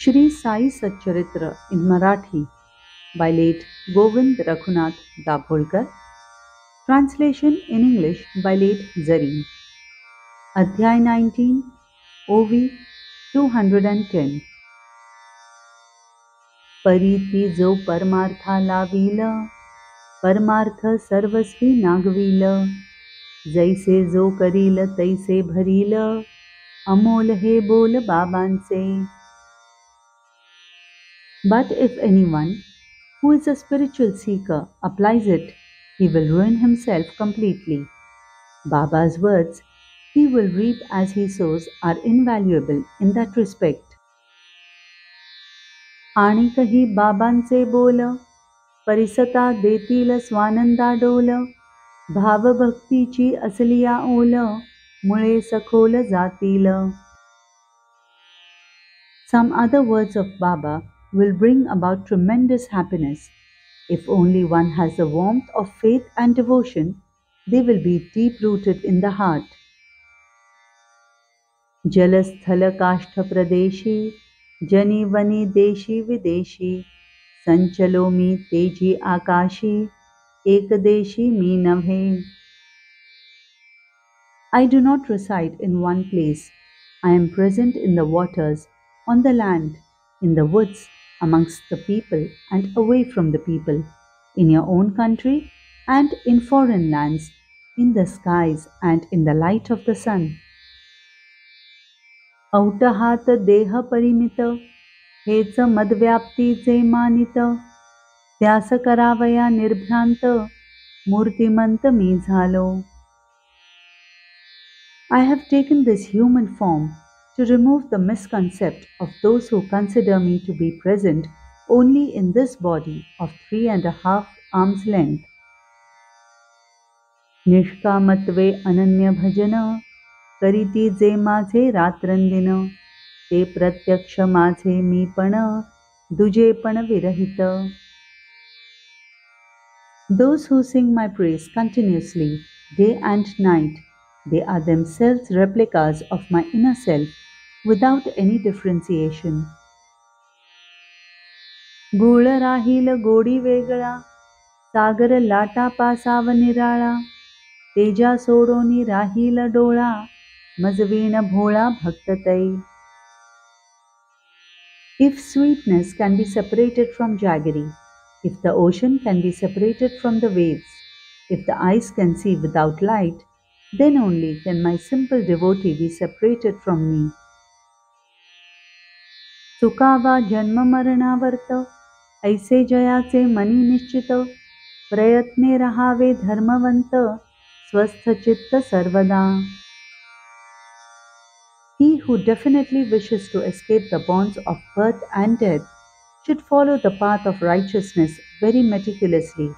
Shri Sai Satcharitra in Marathi by late Govind Raghunath Dabholkar. Translation in English by late जरी अध्याय 19 ओवी 210 परीती जो परमार्था लावील, परमार्थ सर्वस्वी नागवील. जैसे जो करील तैसे भरील. अमोल हे बोल बाबांचे. But if anyone who is a spiritual seeker applies it, he will ruin himself completely. Baba's words, he will reap as he sows, are invaluable in that respect. आणि कही बाबांचे बोल परिसता देतील स्वानंदा डोल भावभक्तीची असलिया ओल मुळे सखोल जातील Some other words of Baba will bring about tremendous happiness. If only one has the warmth of faith and devotion, they will be deep rooted in the heart. जलस्थल काष्ठ प्रदेशी जनी वनी देशी विदेशी संचलो मी तेजी आकाशी एकदेशी मी नव्हे I do not reside in one place. I am present in the waters, on the land, in the woods, amongst the people and away from the people, in your own country and in foreign lands, in the skies and in the light of the sun. औटहात देह परिमित हेच मदव्याप्तीचे मानित त्यास करावया निर्भ्रांत मूर्तिमंत मी झालो I have taken this human form to remove the misconcept of those who consider me to be present only in this body of three and a half arms length. निष्कामत्वे अनन्य भजन करीती जे माझे रात्रंदिन ते प्रत्यक्ष माझे मीपण दुजेपण विरहित Those who sing my praise continuously, day and night, they are themselves replicas of my inner self without any differentiation. गुळ राहील गोडी वेगळा सागर लाटा पासाव निराळा तेजा सोडोनी राहील डोळा मजवीण भोळा भक्ततै If sweetness can be separated from jaggery, if the ocean can be separated from the waves, if the eyes can see without light, then only can my simple devotee be separated from me. चुकावा जन्म मरणावर्त ऐसे जयाचे money निश्चित प्रयत्ने रहावे धर्मवंत स्वस्थ चित्त सर्वदा He who definitely wishes to escape the bonds of birth and death should follow the path of righteousness very meticulously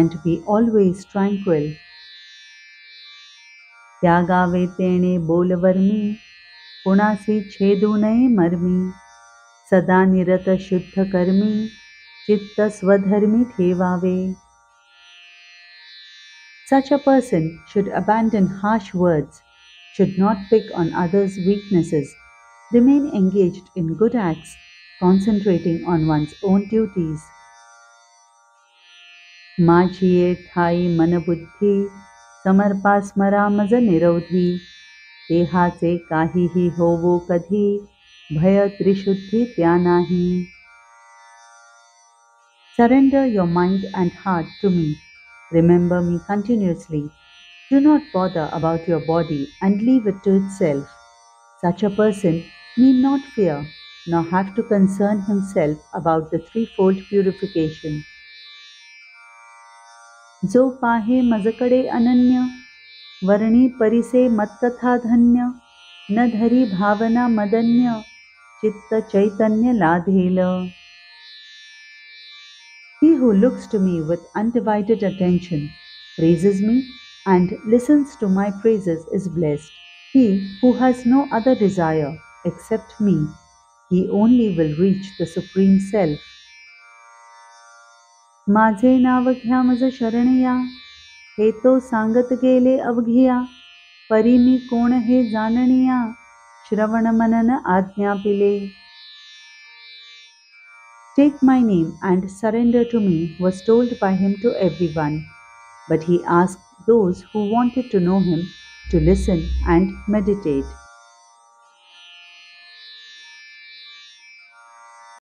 and be always tranquil. त्यागावे तेणे बोलवर्मी कुणासी छेदू नये मर्मी सदा निरत शुद्ध कर्मी चित्त स्वधर्मी ठेवावे Such a person should abandon harsh words, should not pick on others' weaknesses, remain engaged in good acts, concentrating on one's own duties. माझी ठाई मनबुद्धी समर्पा स्मरामज निरोधी देहाचे काहीही होवो कधी त्रिशुद्धी त्या नाही Surrender your mind and heart to me. Remember me continuously. Do not bother about your body and leave it to itself. Such a person need not fear nor have to concern himself about the threefold purification. जो पाहे मजकडे अनन्य वर्णी परिसे मत्तथा धन्य न धरी भावना मदन्य चित्त चैतन्य लाधेल He who looks to me with undivided attention, praises me, and listens to my praises is blessed. He who has no other desire except me, he only will reach the Supreme Self. माझे नाव घ्या मज शरणया हे तो सांगत गेले अवघिया परी मी कोण हे जाणनिया Take my name and surrender to me was told by him to everyone, but he asked those who wanted to know him to listen and meditate.